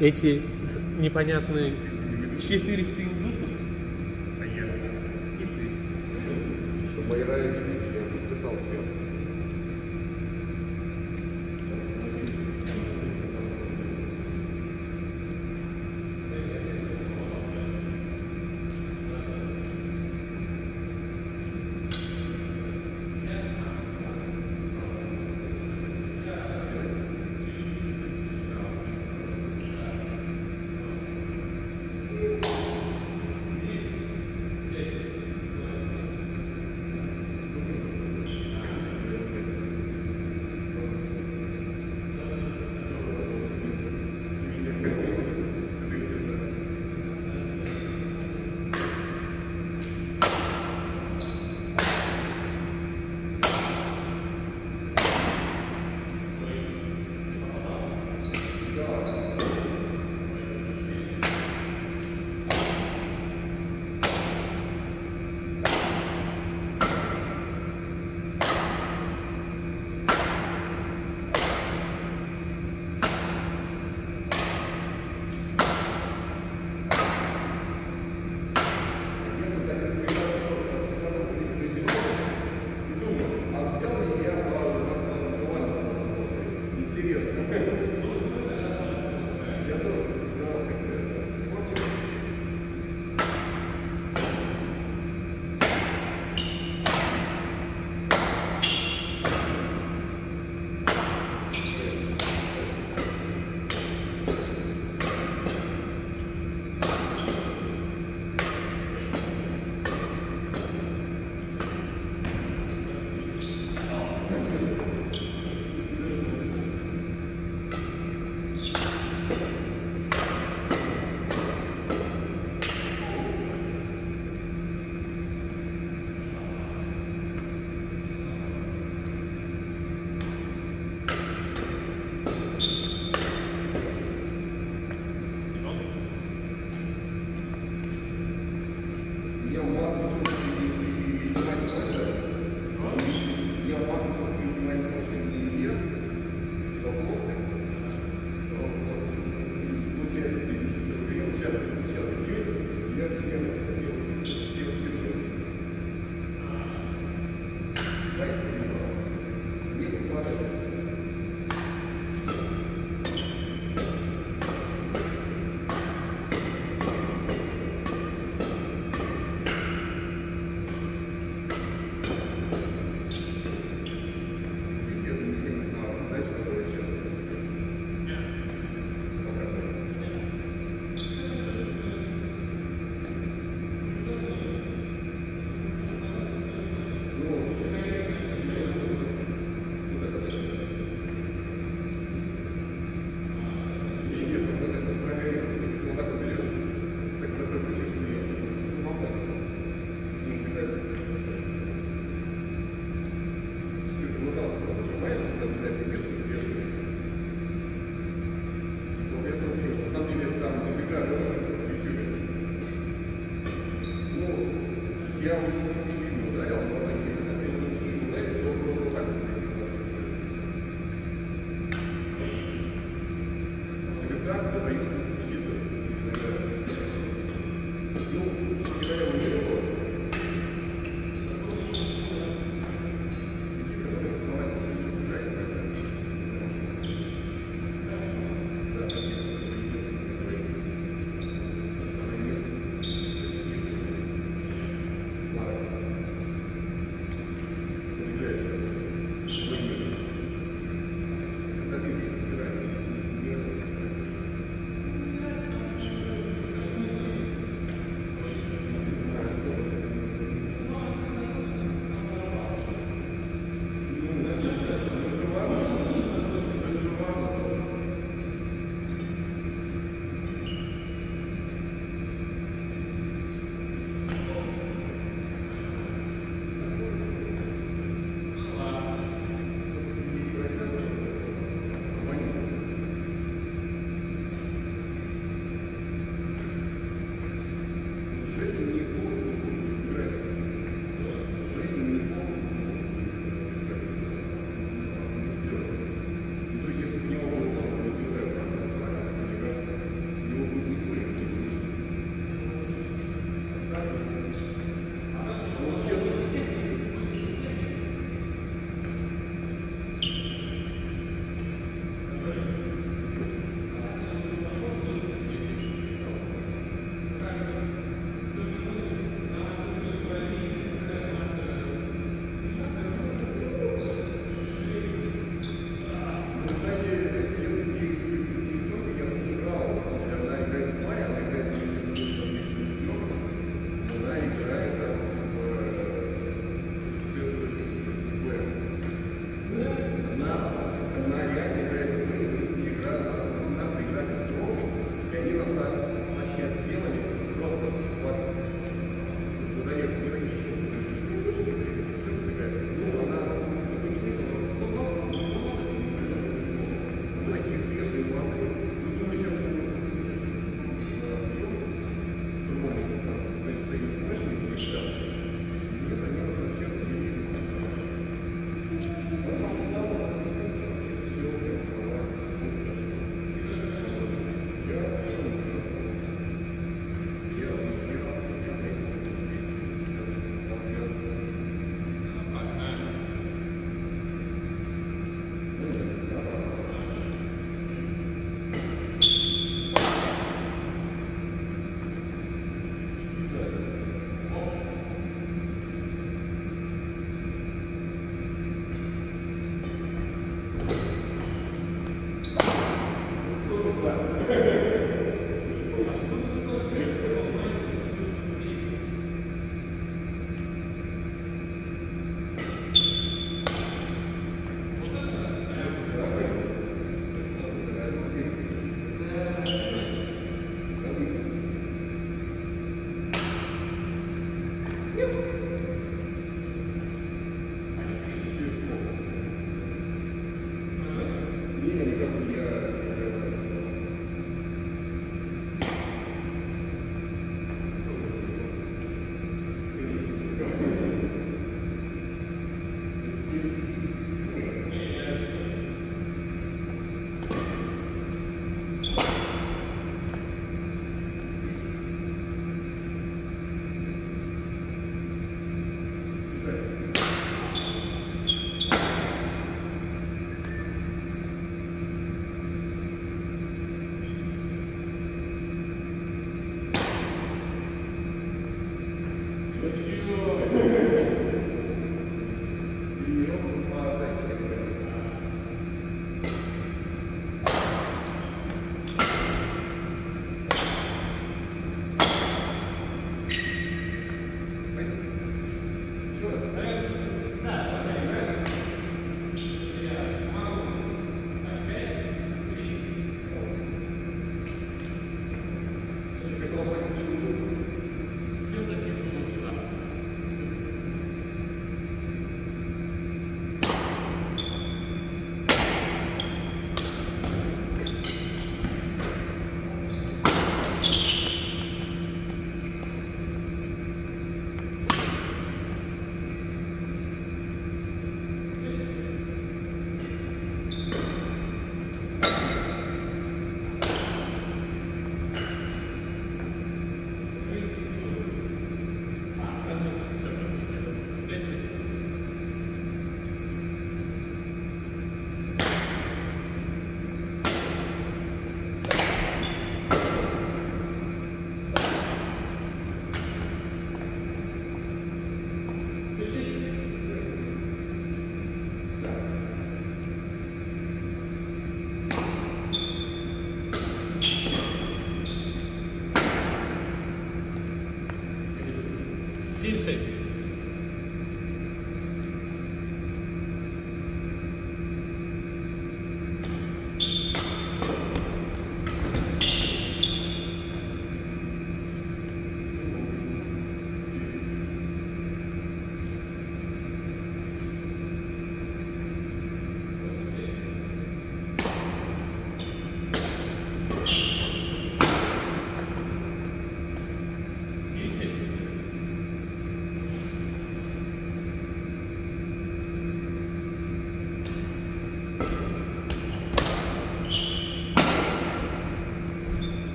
эти непонятные 400 индусов, а я и ты. Что, моя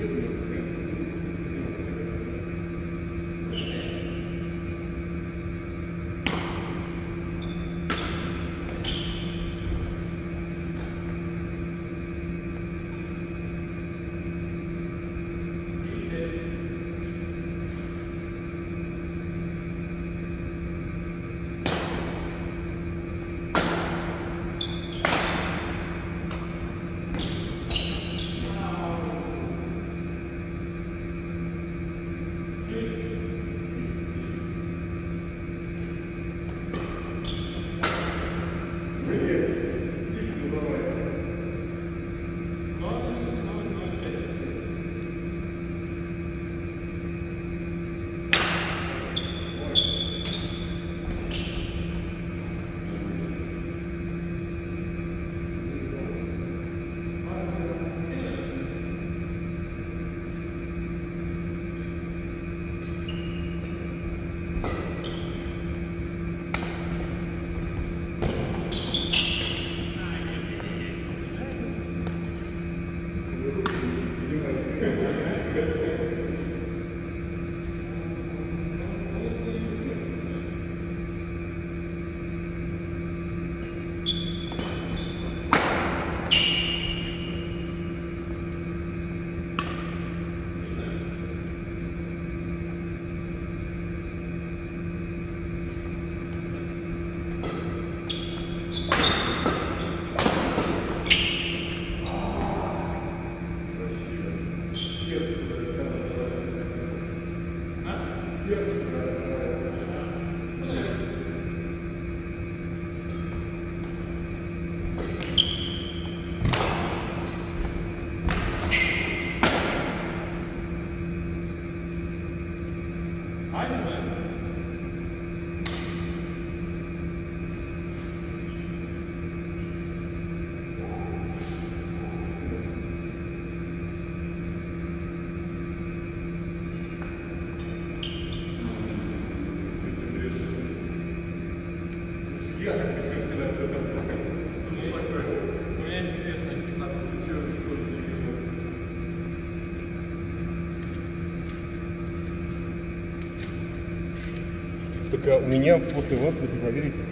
Я Только у меня после вас, не поверите,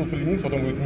Решил полениться, потом говорит,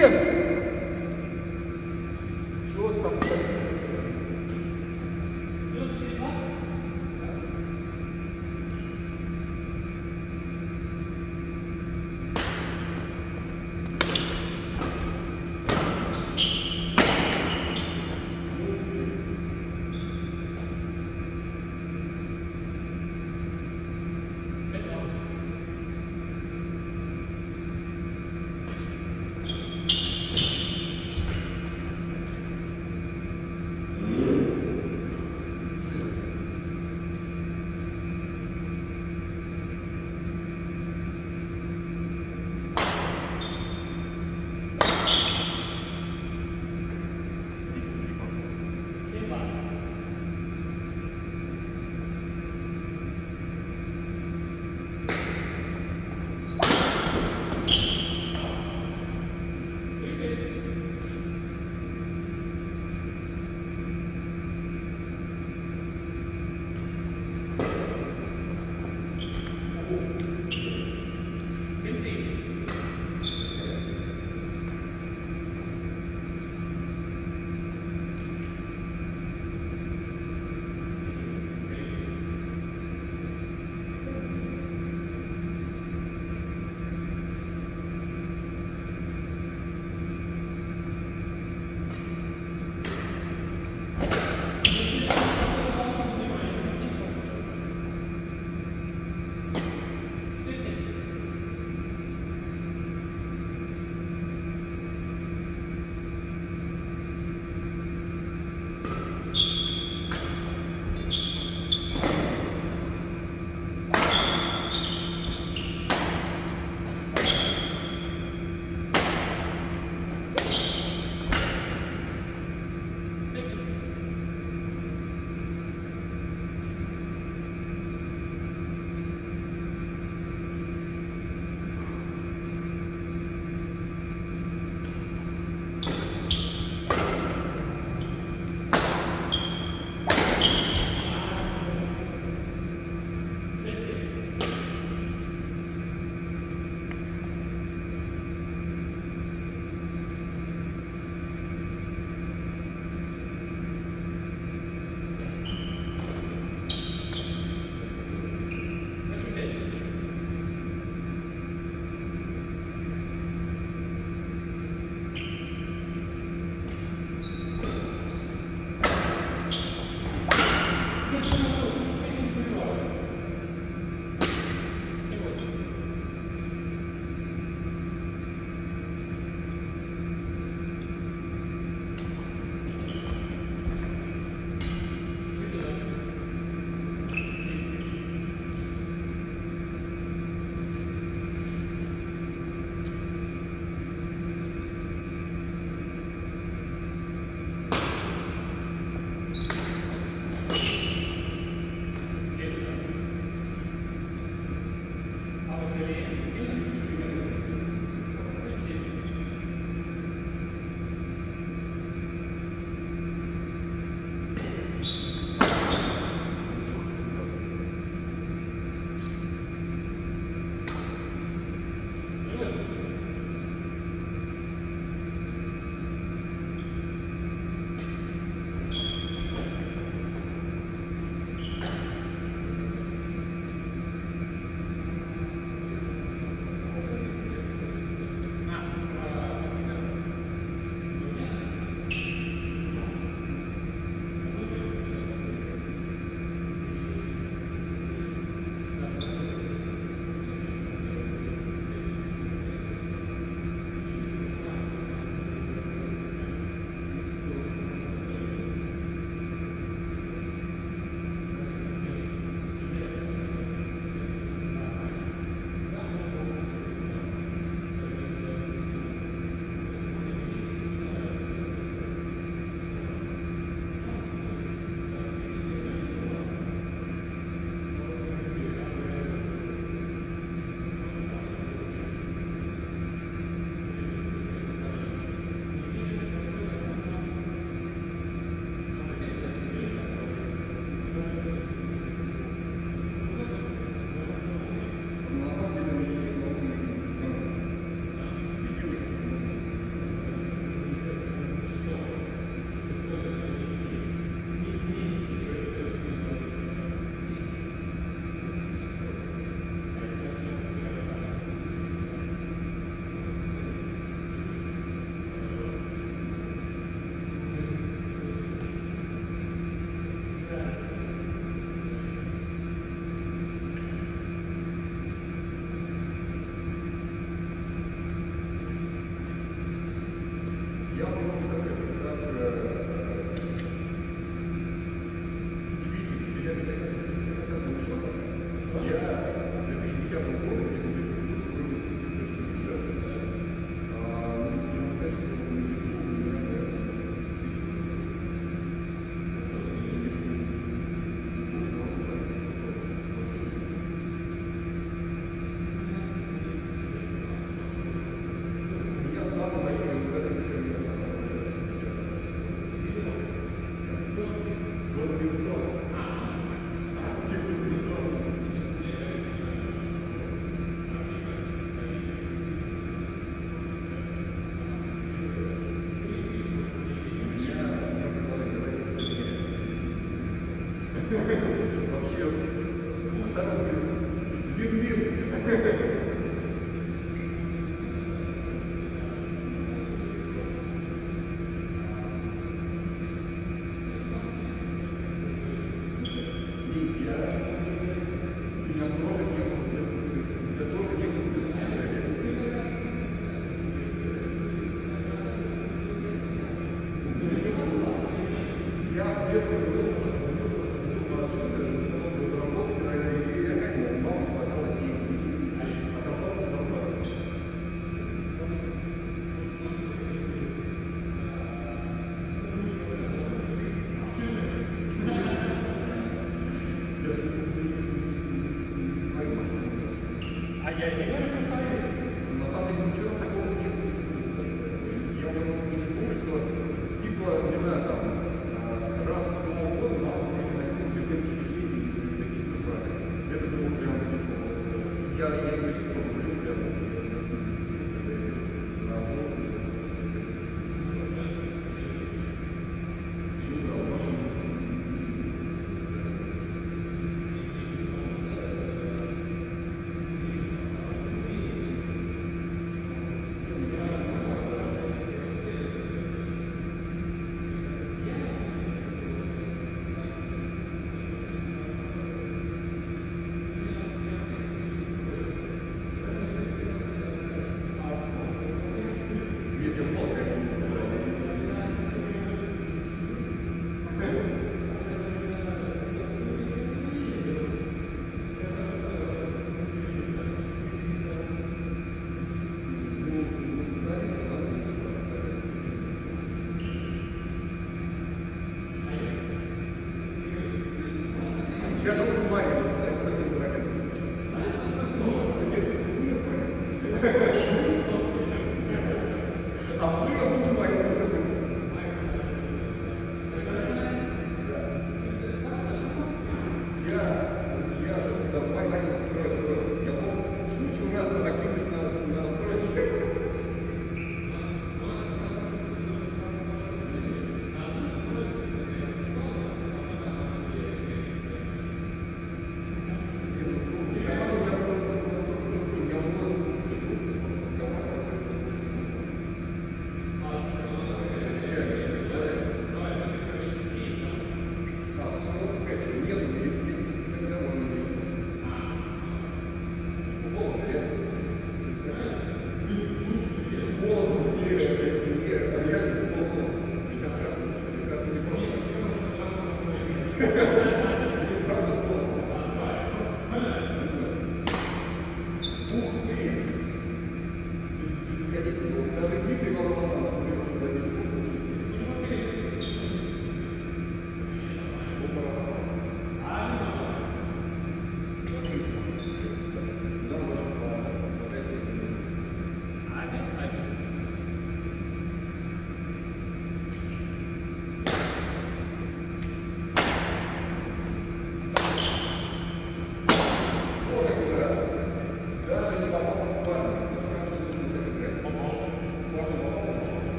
him.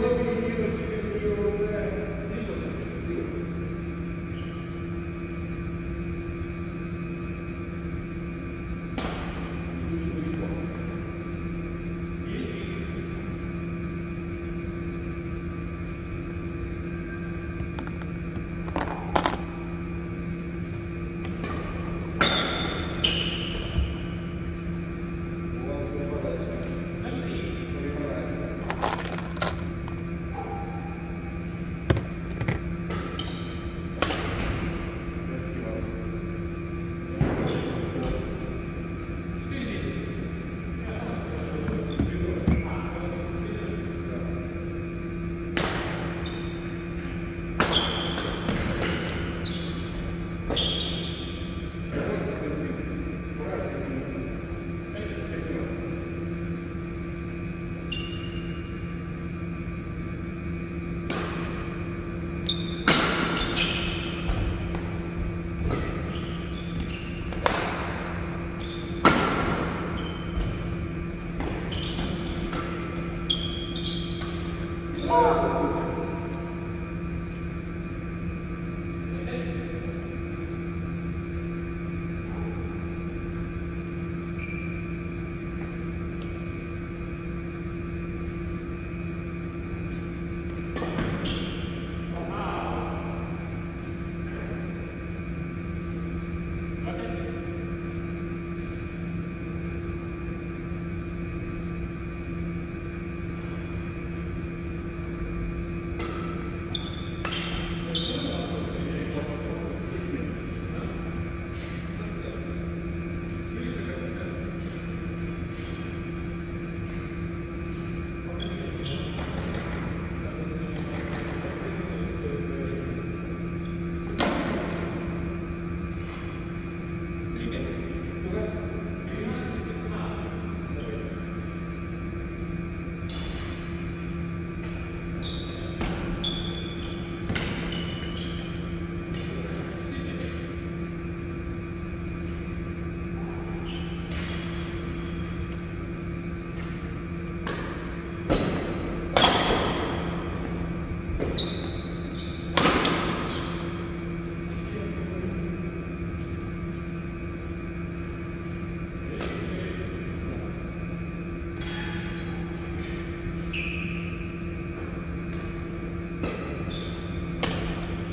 they believe in